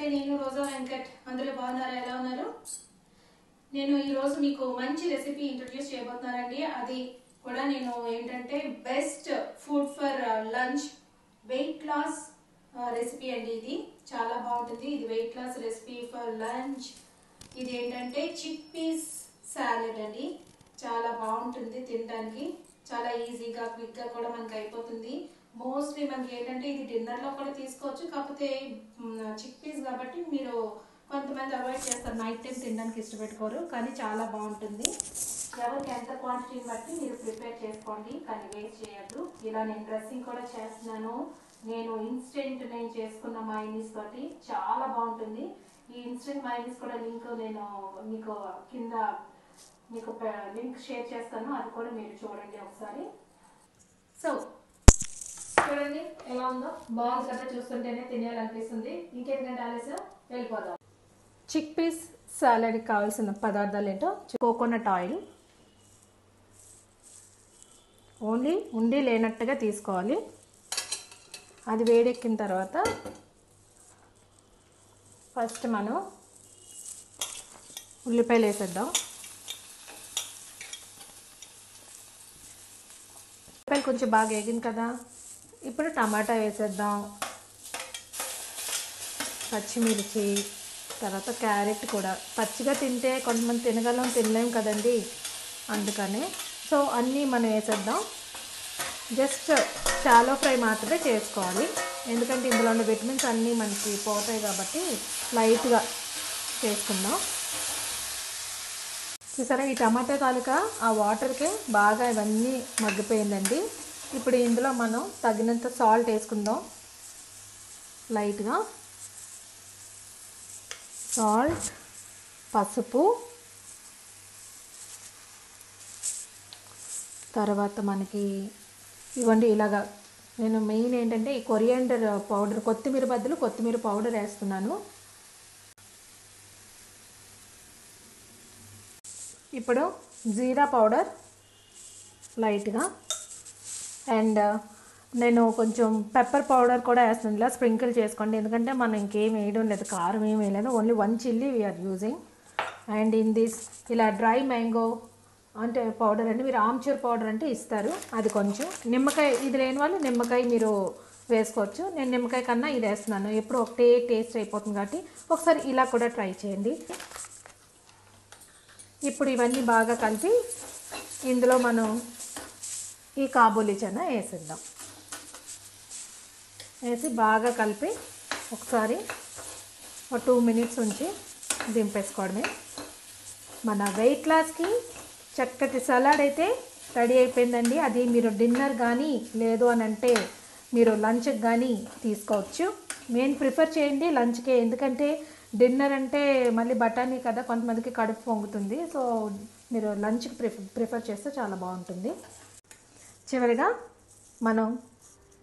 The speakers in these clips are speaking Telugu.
రోజా నేను రోజా వెంకట్. అందరూ బాగున్నారా? ఎలా ఉన్నారు? నేను ఈరోజు మీకు మంచి రెసిపీ ఇంట్రొడ్యూస్ చేయబోతున్నానండి. అది కూడా నేను ఏంటంటే best food for lunch weight loss recipe అండి ఇది. చాలా బాగుంటుంది. ఇది weight loss recipe for lunch ఇది ఏంటంటే చిక్ పీస్ సాలెడ్ అండి. చాలా బాగుంటుంది తినడానికి. చాలా ఈజీగా క్విక్గా కూడా మనకి అయిపోతుంది. మోస్ట్లీ మనకి ఏంటంటే ఇది డిన్నర్లో కూడా తీసుకోవచ్చు కాకపోతే చిక్ పీస్ కాబట్టి మీరు కొంతమంది అవాయిడ్ చేస్తారు. నైట్ టైం తినడానికి ఇష్టపెట్టుకోరు కానీ చాలా బాగుంటుంది. ఎవరికి ఎంత క్వాంటిటీని బట్టి మీరు ప్రిపేర్ చేసుకోండి కానీ వేస్ట్ చేయద్దు. ఇలా నేను డ్రెస్సింగ్ కూడా చేస్తున్నాను. నేను ఇన్స్టెంట్ నేను చేసుకున్న మైనీస్ తోటి చాలా బాగుంటుంది. ఈ ఇన్స్టెంట్ మైనీస్ కూడా లింక్ నేను మీకు కింద మీకు లింక్ షేర్ చేస్తాను. అది కూడా మీరు చూడండి ఒకసారి. సో చూడండి ఎలా ఉందో. బాగుంది కదా చూస్తుంటేనే తినేయాలనిపిస్తుంది. ఇంకేంటంటే ఆలస్యం వెళ్ళిపోదాం. చిక్ పీస్ సాలడ్కి కావాల్సిన పదార్థాలు ఏంటో కోకోనట్ ఆయిల్. ఓన్లీ ఉండి లేనట్టుగా తీసుకోవాలి. అది వేడెక్కిన తర్వాత ఫస్ట్ మనం ఉల్లిపాయలు వేసేద్దాం. ఉల్లిపాయలు కొంచెం బాగా వేగింది కదా. ఇప్పుడు టమాటా వేసేద్దాం. పచ్చిమిర్చి తర్వాత క్యారెట్ కూడా. పచ్చిగా తింటే కొంతమంది తినగలం తినలేం కదండి. అందుకనే. సో అన్నీ మనం వేసేద్దాం. జస్ట్ షాలో ఫ్రై మాత్రమే చేసుకోవాలి. ఎందుకంటే ఇందులో ఉన్న విటమిన్స్ అన్నీ మనకి పోతాయి కాబట్టి లైట్గా చేసుకుందాం. చూసారా ఈ టమాటా తాలూకా ఆ వాటర్కి బాగా ఇవన్నీ మగ్గిపోయిందండి. ఇప్పుడు ఇందులో మనం తగినంత సాల్ట్ వేసుకుందాం. లైట్గా. సాల్ట్ పసుపు. తర్వాత మనకి ఇవ్వండి ఇలాగా. నేను మెయిన్ ఏంటంటే ఈ కొరియాండర్ పౌడర్ కొత్తిమీర బదులు కొత్తిమీర పౌడర్ వేస్తున్నాను. ఇప్పుడు జీరా పౌడర్ లైట్గా. అండ్ నేను కొంచెం పెప్పర్ పౌడర్ కూడా వేస్తున్నాను ఇలా స్ప్రింకిల్ చేసుకోండి. ఎందుకంటే మనం ఇంకేం వేయడం లేదు. కారం ఏం వేయలేదు. Only one chilli we're using and in this ఇలా డ్రై మ్యాంగో అంటే పౌడర్ అంటే మీరు ఆమ్చూర్ పౌడర్ అంటే ఇస్తారు. అది కొంచెం నిమ్మకాయ ఇది లేని వాళ్ళు నిమ్మకాయ మీరు వేసుకోవచ్చు. నేను నిమ్మకాయ కన్నా ఇది వేస్తున్నాను. ఎప్పుడు ఒకటే టేస్ట్ అయిపోతుంది కాబట్టి ఒకసారి ఇలా కూడా ట్రై చేయండి. ఇప్పుడు ఇవన్నీ బాగా కలిపి ఇందులో మనం ఈ కాబూలీ చెన్న వేసేద్దాం. వేసి బాగా కలిపి ఒకసారి ఒక టూ మినిట్స్ ఉంచి దింపేసుకోవడమే. మన వెయిట్ లాస్కి చక్కటి సలాడ్ అయితే రెడీ అయిపోయిందండి. అది మీరు డిన్నర్ కానీ లేదు అని అంటే మీరు లంచ్కి కానీ తీసుకోవచ్చు. మెయిన్ ప్రిఫర్ చేయండి లంచ్కే. ఎందుకంటే డిన్నర్ అంటే మళ్ళీ బఠానీ కదా కొంతమందికి కడుపు పొంగుతుంది. సో మీరు లంచ్కి ప్రిఫర్ ప్రిఫర్ చేస్తే చాలా బాగుంటుంది. చివరిగా మనం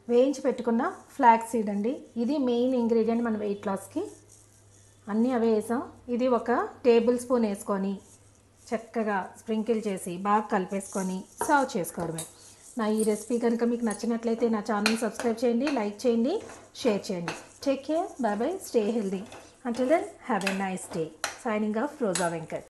వేయించి పెట్టుకున్న ఫ్లాక్ సీడ్ అండి. ఇది మెయిన్ ఇంగ్రీడియంట్ మన వెయిట్ లాస్కి అన్నీ అవే వేసాం. ఇది ఒక టేబుల్ స్పూన్ వేసుకొని చక్కగా స్ప్రింకిల్ చేసి బాగా కలిపేసుకొని సర్వ్ చేసుకోవడమే. నా ఈ రెసిపీ కనుక మీకు నచ్చినట్లయితే నా ఛానల్ సబ్స్క్రైబ్ చేయండి లైక్ చేయండి షేర్ చేయండి. Take care bye bye stay healthy Until then have a nice day signing off Roja Venkat